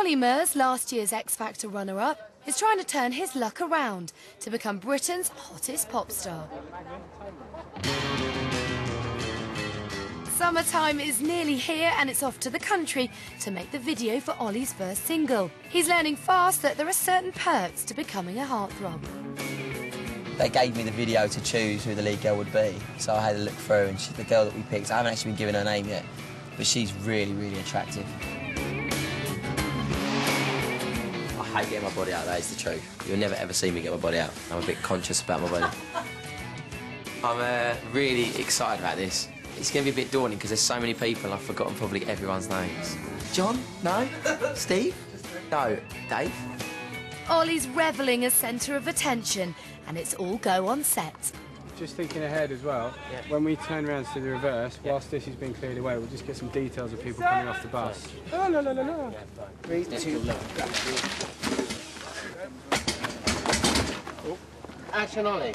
Olly Murs, last year's X Factor runner-up, is trying to turn his luck around to become Britain's hottest pop star. Summertime is nearly here and it's off to the country to make the video for Olly's first single. He's learning fast that there are certain perks to becoming a heartthrob. They gave me the video to choose who the lead girl would be, so I had a look through and she's the girl that we picked. I haven't actually been given her name yet, but she's really, really attractive. Hate getting my body out, that is the truth. You'll never ever see me get my body out. I'm a bit conscious about my body. I'm uh, really excited about this. It's going to be a bit daunting because there's so many people and I've forgotten probably everyone's names. John? No? Steve? No. Dave? Olly's revelling as centre of attention and it's all go on set. Just thinking ahead as well, Yeah. when we turn around to the reverse, whilst this has been cleared away, we'll just get some details of people coming off the bus. Oh, no, no, no, no. Three, two, Action Olly.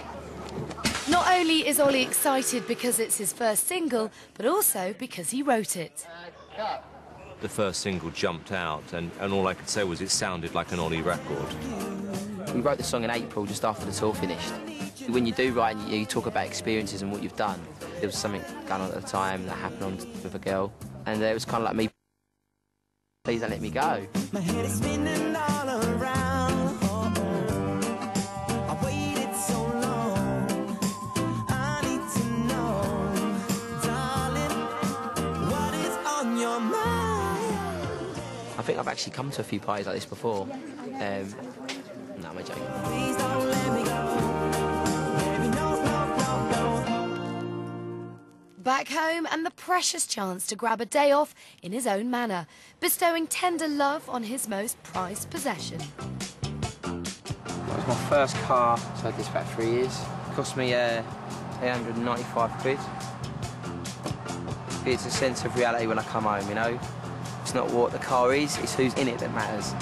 Not only is Olly excited because it's his first single, but also because he wrote it. Uh, the first single jumped out, and, and all I could say was it sounded like an Olly record. We wrote the song in April, just after the tour finished. When you do write, you, you talk about experiences and what you've done. There was something going on at the time that happened on, with a girl, and it was kind of like me. Please don't let me go. My head is spinning all around. Oh, oh. I waited so long. I need to know, darling, what is on your mind? I think I've actually come to a few parties like this before. Um, Back home, and the precious chance to grab a day off in his own manner, bestowing tender love on his most prized possession. That was my first car, so I had this about three years. It cost me uh, 895 quid. It's a sense of reality when I come home, you know? It's not what the car is, it's who's in it that matters.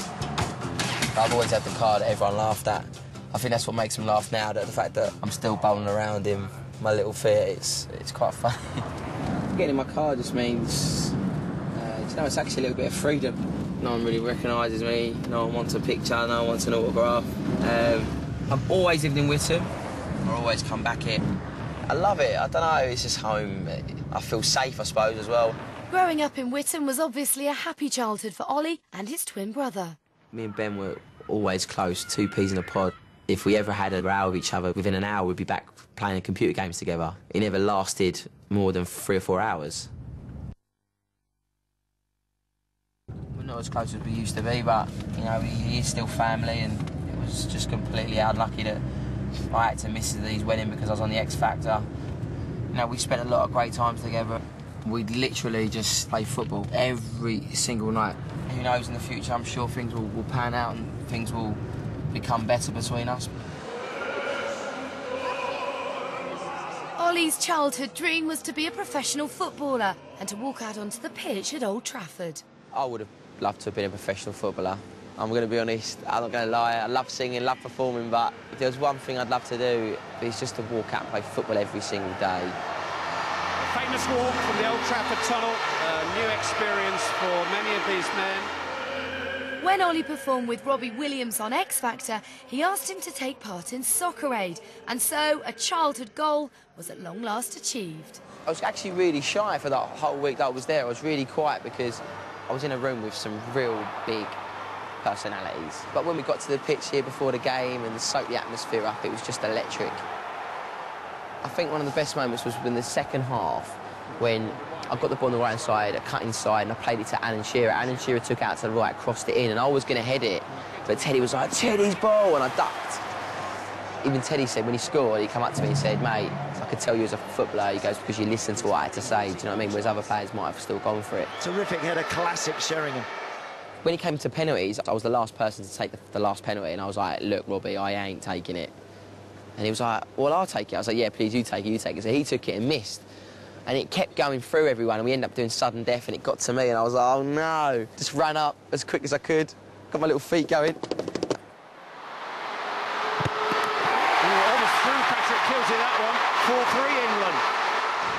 I've always had the car that everyone laughed at. I think that's what makes them laugh now, that the fact that I'm still bowling around in my little Fiat, it's, it's quite funny. Getting in my car just means, uh, you know, it's actually a little bit of freedom. No one really recognises me, no one wants a picture, no one wants an autograph. Um, I've always lived in Witham, I always come back here. I love it, I don't know, it's just home. I feel safe, I suppose, as well. Growing up in Witham was obviously a happy childhood for Olly and his twin brother. Me and Ben were always close, two peas in a pod. If we ever had a row with each other, within an hour we'd be back playing computer games together. It never lasted more than three or four hours. We're not as close as we used to be, but you know, he is still family, and it was just completely unlucky that I had to miss these wedding because I was on the X Factor. You know, we spent a lot of great times together. We'd literally just play football every single night. Who knows in the future, I'm sure things will, will pan out and things will become better between us. Olly's childhood dream was to be a professional footballer and to walk out onto the pitch at Old Trafford. I would have loved to have been a professional footballer. I'm going to be honest, I'm not going to lie, I love singing, love performing, but if there was one thing I'd love to do, it's just to walk out and play football every single day. A Famous walk from the Old Trafford tunnel, a new experience for many of these men. When Olly performed with Robbie Williams on X Factor, he asked him to take part in Soccer Aid, and so a childhood goal was at long last achieved. I was actually really shy for that whole week that I was there. I was really quiet because I was in a room with some real big personalities. But when we got to the pitch here before the game and soaked the atmosphere up, it was just electric. I think one of the best moments was in the second half when I got the ball on the right hand side, I cut inside and I played it to Alan Shearer. Alan Shearer took it out to the right, crossed it in, and I was going to head it. But Teddy was like, Teddy's ball, and I ducked. Even Teddy said when he scored, he came up to me and said, mate, I could tell you as a footballer, he goes, because you listened to what I had to say, do you know what I mean? Whereas other players might have still gone for it. Terrific header, a classic Sheringham. When he came to penalties, I was the last person to take the, the last penalty, and I was like, look, Robbie, I ain't taking it. And he was like, well, I'll take it. I was like, yeah, please, you take it, you take it. So he took it and missed. And it kept going through everyone, and we ended up doing sudden death, and it got to me, and I was like, oh no. Just ran up as quick as I could, got my little feet going. Ooh, almost through Patrick Kielty, that one. 4-3 England.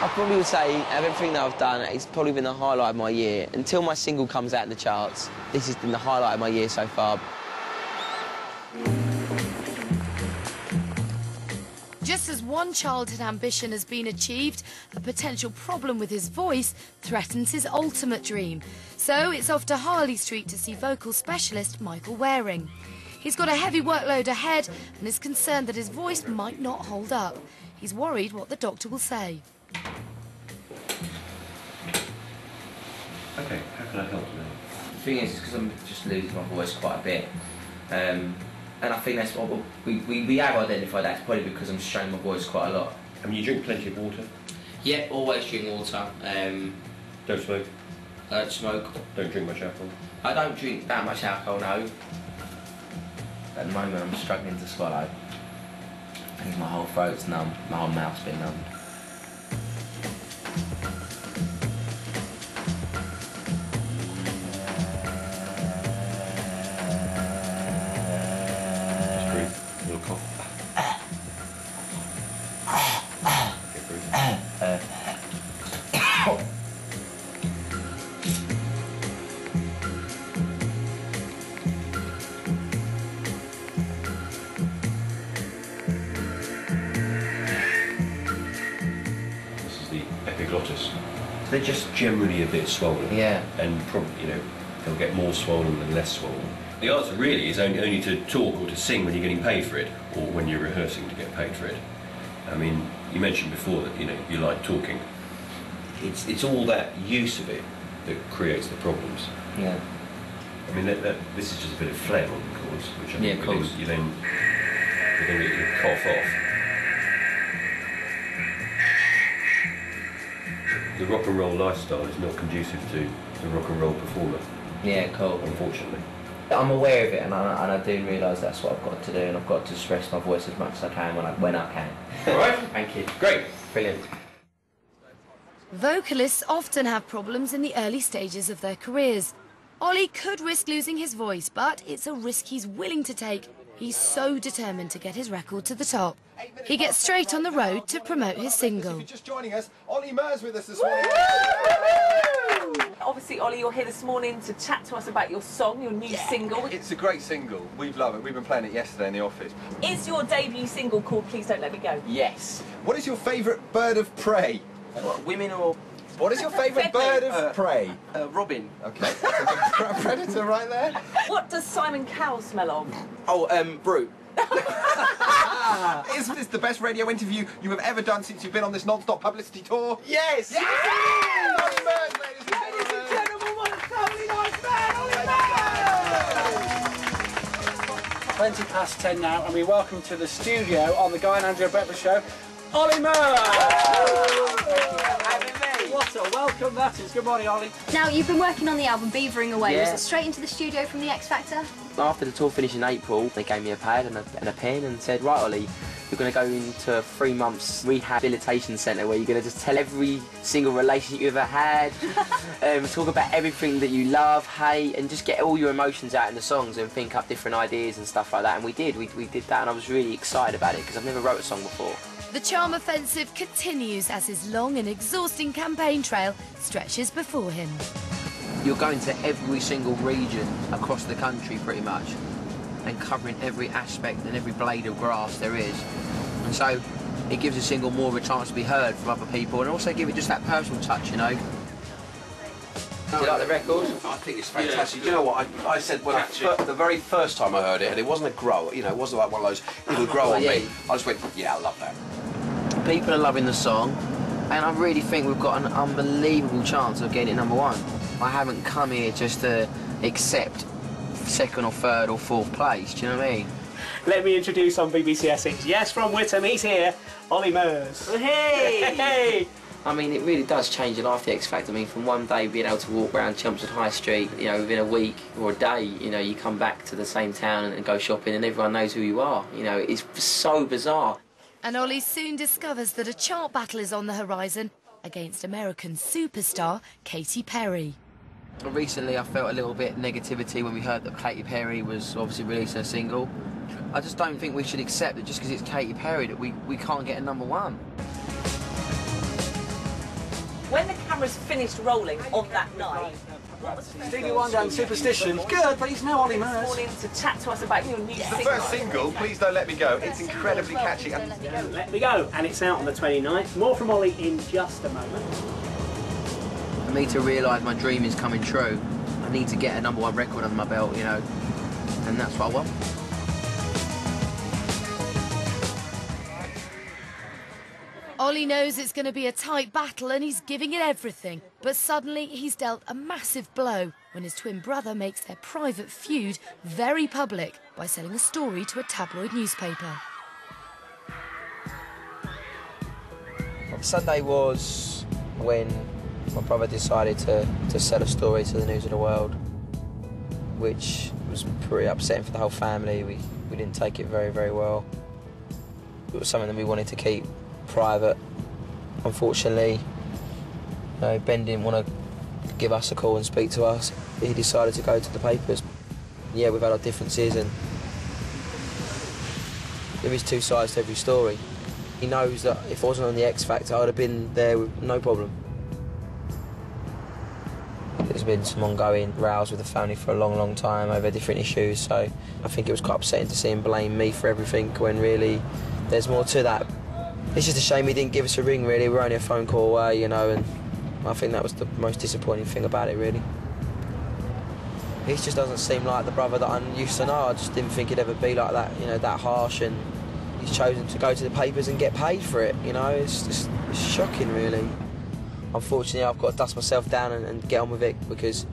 I I probably would say, of everything that I've done, it's probably been the highlight of my year. Until my single comes out in the charts, this has been the highlight of my year so far. One childhood ambition has been achieved, a potential problem with his voice threatens his ultimate dream. So it's off to Harley Street to see vocal specialist Michael Waring. He's got a heavy workload ahead and is concerned that his voice might not hold up. He's worried what the doctor will say. Okay, how can I help you? The thing is, because I'm just losing my voice quite a bit. Um, and I think that's what we, we, we have identified that's probably because I'm straining my voice quite a lot. I mean, you drink plenty of water. Yeah, always drink water. Um, Don't smoke. I don't smoke. Don't drink much alcohol. I don't drink that much alcohol, no. At the moment, I'm struggling to swallow. I think my whole throat's numb, my whole mouth's been numb. Epiglottis. They're just generally a bit swollen. Yeah. And probably, you know, they'll get more swollen than less swollen. The answer really is only, only to talk or to sing when you're getting paid for it, or when you're rehearsing to get paid for it. I mean, you mentioned before that you know you like talking. It's it's all that use of it that creates the problems. Yeah. I mean, that, that, this is just a bit of phlegm, of course, which I Yeah, think of you course. then, you then you then get your cough off. The rock and roll lifestyle is not conducive to the rock and roll performer, Yeah, cool. unfortunately. I'm aware of it, and I, and I do realise that's what I've got to do, and I've got to stress my voice as much as I can when I, when I can. All right. Thank you. Great. Brilliant. Vocalists often have problems in the early stages of their careers. Olly could risk losing his voice, but it's a risk he's willing to take. He's so determined to get his record to the top. He gets straight on the road to promote his If single. you're just joining us, Olly Murs with us this morning. Obviously, Olly, you're here this morning to chat to us about your song, your new single. It's a great single. We've loved it. We've been playing it yesterday in the office. Is your debut single called Please Don't Let Me Go? Yes. What is your favourite bird of prey? What, women or What is your favourite bird of prey? uh, Robin? Okay, that's a predator right there. What does Simon Cowell smell of? Oh, um, Brut. Is this the best radio interview you have ever done since you've been on this non-stop publicity tour? Yes. Yes! Olly Murs, ladies and gentlemen. Gentlemen, what a totally nice man, Olly Twenty past ten now, and we welcome to the studio on the Guy and Andrew Breakfast Show, Olly Murr. A welcome that is. Good morning, Olly. Now, you've been working on the album Beavering Away. Was it straight into the studio from the X Factor? After the tour finished in April, they gave me a pad and a, and a pen and said, right, Olly, you're going to go into a three months rehabilitation centre where you're going to just tell every single relationship you ever had, um, talk about everything that you love, hate, and just get all your emotions out in the songs and think up different ideas and stuff like that. And we did, we, we did that, and I was really excited about it because I've never wrote a song before. The charm offensive continues as his long and exhausting campaign trail stretches before him. You're going to every single region across the country pretty much and covering every aspect and every blade of grass there is. And so it gives a single more of a chance to be heard from other people and also give it just that personal touch, you know. Do you like the record? I think it's fantastic. You know what? I, I said when I, fir- the very first time I heard it, and it wasn't a grow. You know, it wasn't like one of those it'll grow on yeah. me. I just went, yeah, I love that. People are loving the song and I really think we've got an unbelievable chance of getting it number one. I haven't come here just to accept second or third or fourth place, do you know what I mean? Let me introduce on BBC Essex. Yes, from Witham, he's here, Olly Murs. Oh, hey! Hey! I mean, it really does change your life, the X Factor. I mean, from one day being able to walk around Chelmsford High Street, you know, within a week or a day, you know, you come back to the same town and, and go shopping and everyone knows who you are. You know, it's so bizarre. And Olly soon discovers that a chart battle is on the horizon against American superstar Katy Perry. Recently, I felt a little bit negativity when we heard that Katy Perry was obviously releasing a single. I just don't think we should accept that just because it's Katy Perry that we, we can't get a number one. When the cameras finished rolling on that night, what was the Stevie Wonder and Superstition. Good, but he's now Olly this Murs. morning to chat to us about your new The single? first single, Please Don't Let Me Go, it's incredibly catchy. And Let me go, and it's out on the 29th. More from Olly in just a moment. Me to realise my dream is coming true, I need to get a number one record under my belt, you know, and that's what I want. Olly knows it's going to be a tight battle and he's giving it everything. But suddenly he's dealt a massive blow when his twin brother makes their private feud very public by selling a story to a tabloid newspaper. Sunday was when my brother decided to, to sell a story to the News of the World, which was pretty upsetting for the whole family. We, we didn't take it very, very well. It was something that we wanted to keep private. Unfortunately, you know, Ben didn't want to give us a call and speak to us. He decided to go to the papers. Yeah, we've had our differences and there is two sides to every story. He knows that if I wasn't on the X Factor, I'd have been there with no problem. Been some ongoing rows with the family for a long, long time over different issues, so I think it was quite upsetting to see him blame me for everything when really there's more to that. It's just a shame he didn't give us a ring, really. We're only a phone call away, you know, and I think that was the most disappointing thing about it, really. He just doesn't seem like the brother that I used to know. I just didn't think he'd ever be like that, you know, that harsh and he's chosen to go to the papers and get paid for it. You know, it's just it's shocking, really. Unfortunately, I've got to dust myself down and, and get on with it because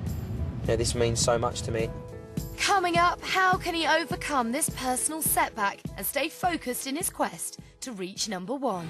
you know this means so much to me. Coming up, how can he overcome this personal setback and stay focused in his quest to reach number one?